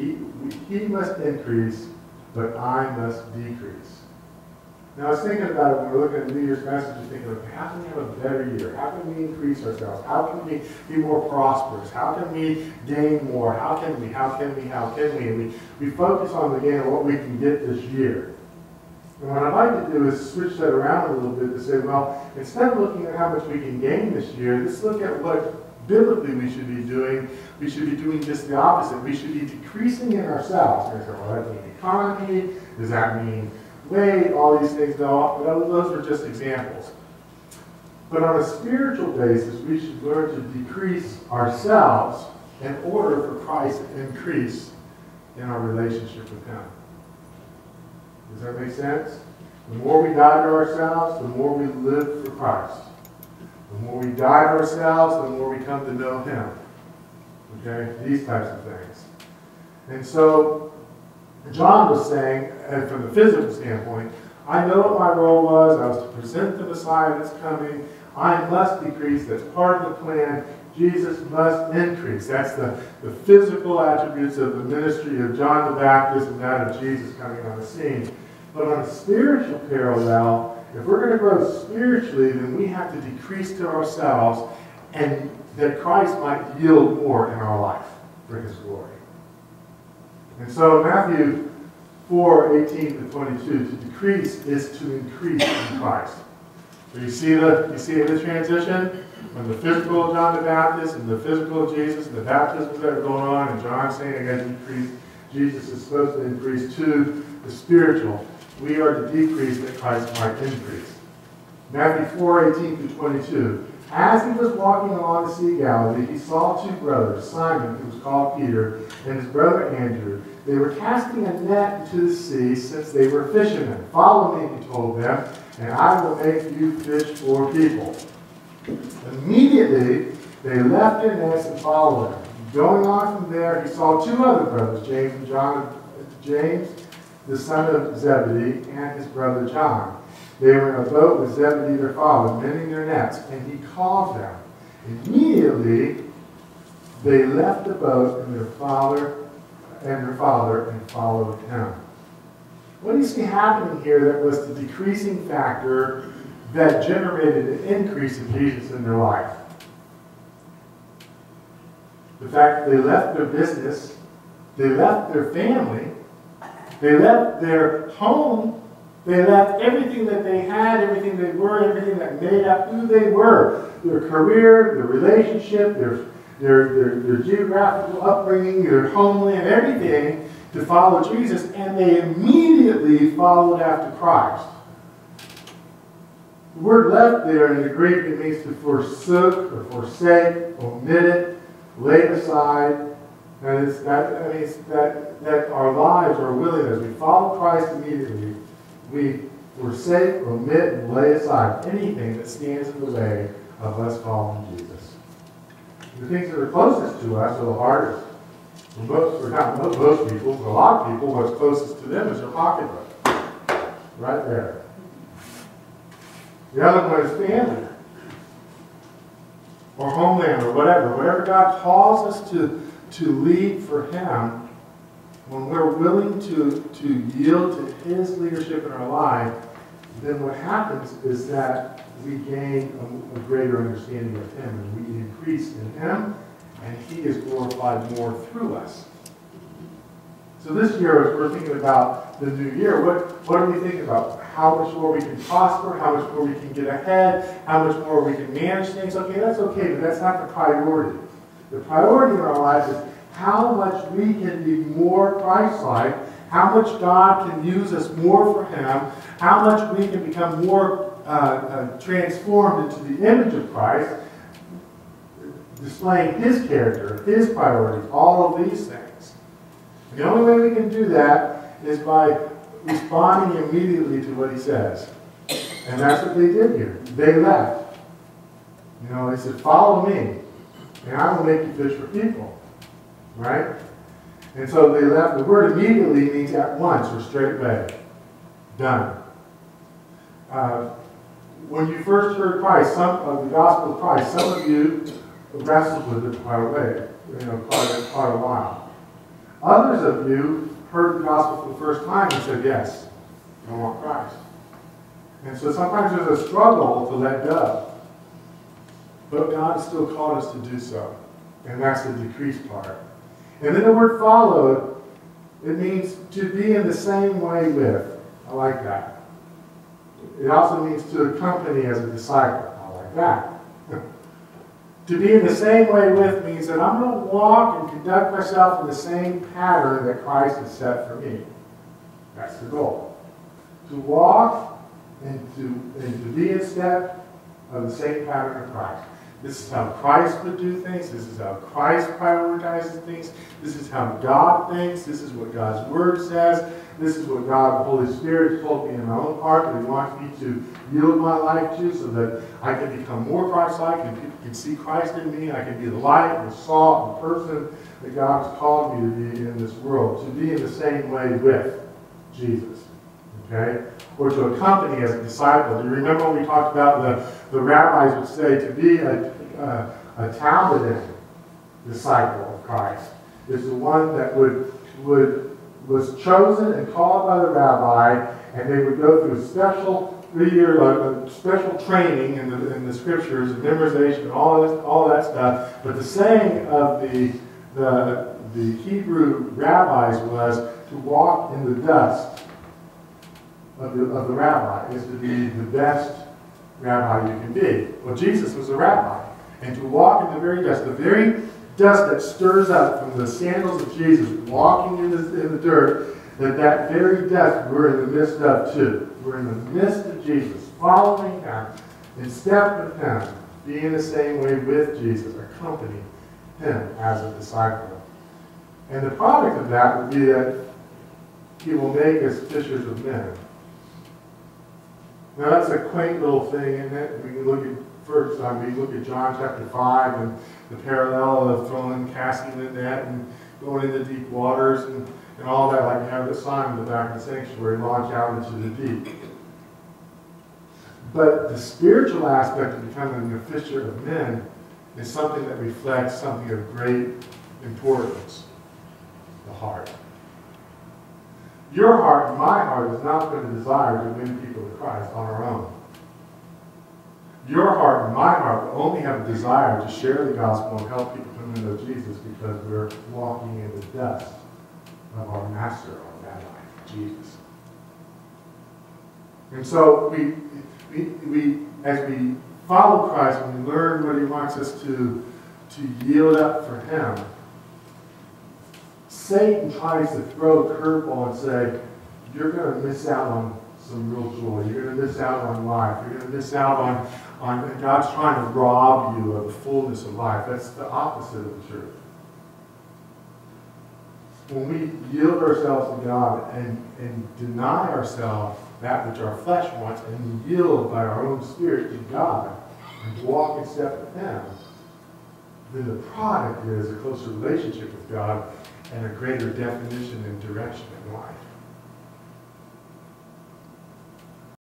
he, he must increase, but I must decrease. Now, I was thinking about it when we are looking at New Year's messages, thinking, okay, how can we have a better year? How can we increase ourselves? How can we be more prosperous? How can we gain more? How can we? How can we? How can we? And we, we focus on, again, what we can get this year. And what I'd like to do is switch that around a little bit to say, well, instead of looking at how much we can gain this year, let's look at what biblically we should be doing. We should be doing just the opposite. We should be decreasing in ourselves. And say, well, that mean economy? Does that mean weight? All these things? No, but those are just examples. But on a spiritual basis, we should learn to decrease ourselves in order for Christ to increase in our relationship with Him. Does that make sense? The more we die to ourselves, the more we live for Christ. The more we die to ourselves, the more we come to know Him. Okay? These types of things. And so, John was saying, and from the physical standpoint, I know what my role was. I was to present the Messiah that's coming. I must decrease. That's part of the plan. Jesus must increase. That's the, the physical attributes of the ministry of John the Baptist and that of Jesus coming on the scene. But on a spiritual parallel, if we're going to grow spiritually, then we have to decrease to ourselves and that Christ might yield more in our life for his glory. And so Matthew 4, 18 to 22, to decrease is to increase in Christ. So you see the you see the transition from the physical of John the Baptist and the physical of Jesus and the baptisms that are going on, and John saying again decrease. Jesus is supposed to increase to the spiritual we are to decrease that Christ might increase. Matthew 4, 18 through 22. As he was walking along the Sea of Galilee, he saw two brothers, Simon, who was called Peter, and his brother Andrew. They were casting a net into the sea, since they were fishermen. Follow me, he told them, and I will make you fish for people. Immediately, they left their nets and followed him. Going on from there, he saw two other brothers, James and John, James the son of Zebedee, and his brother John. They were in a boat with Zebedee their father, mending their nets, and he called them. Immediately they left the boat and their father and their father and followed him. What do you see happening here that was the decreasing factor that generated an increase of Jesus in their life? The fact that they left their business, they left their family, they left their home. They left everything that they had, everything they were, everything that made up who they were. Their career, their relationship, their, their, their, their geographical upbringing, their homeland, everything to follow Jesus. And they immediately followed after Christ. The word left there in the Greek, it means to forsook or forsake, omit it, lay aside, and it's that, I mean, that, that our lives are willing, as we follow Christ immediately, we forsake, omit, and lay aside anything that stands in the way of us following Jesus. The things that are closest to us are the hardest. For most, for not most people, for a lot of people, what's closest to them is their pocketbook. Right there. The other one is family. Or homeland or whatever. Whatever God calls us to to lead for Him, when we're willing to, to yield to His leadership in our life, then what happens is that we gain a, a greater understanding of Him and we increase in Him, and He is glorified more through us. So this year, as we're thinking about the new year, what, what are we thinking about? How much more we can prosper, how much more we can get ahead, how much more we can manage things. Okay, that's okay, but that's not the priority. The priority in our lives is how much we can be more Christ-like, how much God can use us more for Him, how much we can become more uh, uh, transformed into the image of Christ, displaying His character, His priorities, all of these things. The only way we can do that is by responding immediately to what He says. And that's what they did here. They left. You know, they said, follow me. And I will make you fish for people. Right? And so they left. The word immediately means at once or straight away. Done. Uh, when you first heard Christ, some of the gospel of Christ, some of you wrestled with it quite a way, you know, quite quite a while. Others of you heard the gospel for the first time and said, yes, I want Christ. And so sometimes there's a struggle to let go. But God still called us to do so. And that's the decreased part. And then the word followed, it means to be in the same way with. I like that. It also means to accompany as a disciple. I like that. to be in the same way with means that I'm going to walk and conduct myself in the same pattern that Christ has set for me. That's the goal. To walk and to, and to be in step of the same pattern of Christ. This is how Christ would do things. This is how Christ prioritizes things. This is how God thinks. This is what God's Word says. This is what God, the Holy Spirit, told me in my own heart that He wants me to yield my life to so that I can become more Christ-like and people can see Christ in me. I can be the light and the salt and person that God has called me to be in this world. To be in the same way with Jesus. Okay? Or to accompany as a disciple. Do you remember when we talked about the the rabbis would say to be a, a, a Talmudic disciple of Christ is the one that would, would, was chosen and called by the rabbi, and they would go through special three-year uh, special training in the, in the scriptures and memorization and all, this, all that stuff. But the saying of the, the, the Hebrew rabbis was to walk in the dust of the, of the rabbi is to be the best rabbi you can be. Well, Jesus was a rabbi. And to walk in the very dust, the very dust that stirs up from the sandals of Jesus, walking in the, in the dirt, that that very dust we're in the midst of too. We're in the midst of Jesus, following him, in step with him, being the same way with Jesus, accompanying him as a disciple. And the product of that would be that he will make us fishers of men. Now that's a quaint little thing, isn't it? We can look at first time we look at John chapter five and the parallel of throwing, casting the net and going into deep waters and, and all that, like have the sign in the back of the sanctuary, launch out into the deep. But the spiritual aspect of becoming a fisher of men is something that reflects something of great importance, the heart. Your heart my heart is not going to desire to win people to Christ on our own. Your heart and my heart only have a desire to share the gospel and help people come to know Jesus because we're walking in the dust of our master, our rabbi, Jesus. And so we, we, we, as we follow Christ, we learn what he wants us to, to yield up for him, Satan tries to throw a curveball and say, you're going to miss out on some real joy. You're going to miss out on life. You're going to miss out on, God's trying to rob you of the fullness of life. That's the opposite of the truth. When we yield ourselves to God and, and deny ourselves that which our flesh wants and yield by our own spirit to God and walk in step with Him, then the product is a closer relationship with God and a greater definition and direction in life.